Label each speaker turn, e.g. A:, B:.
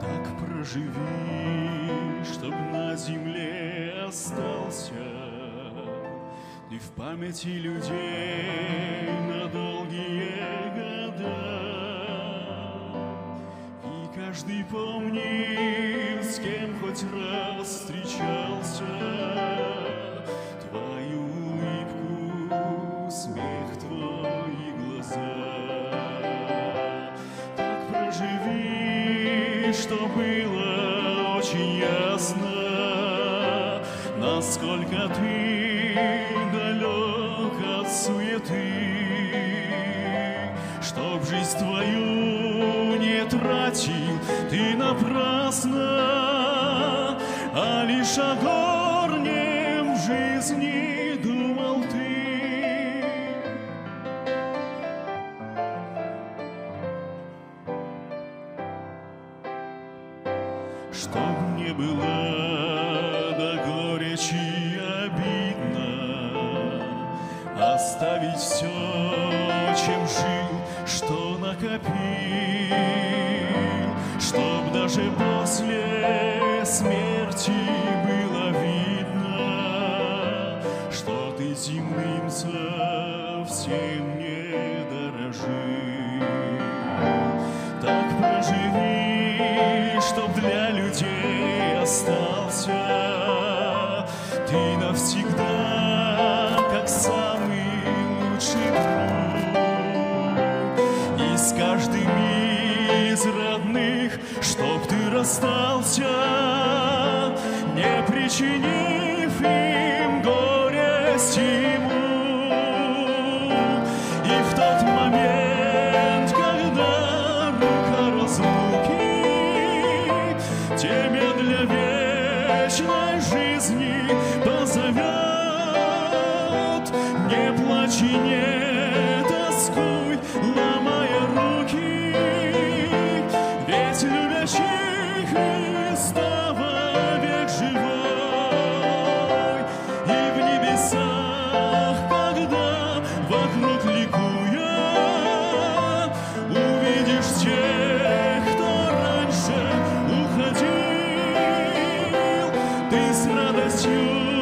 A: Так проживи, чтоб на земле остался. Ты в памяти людей на долгие года. И каждый помнит, с кем хоть раз встречался что было очень ясно, Насколько ты далек от суеты, Чтоб жизнь твою не тратил ты напрасно, А лишь о горнем жизни думал ты. Чтоб не было до горечи обидно Оставить все, чем жил, что накопил Чтоб даже после смерти было видно Что ты земным совсем не дорожил людей остался ты навсегда, как самый лучший друг. И с каждым из родных, чтоб ты расстался, не причинив им горести и мук. И в тот момент, когда рука разлуки вечной жизни 就